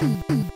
Mm-hmm.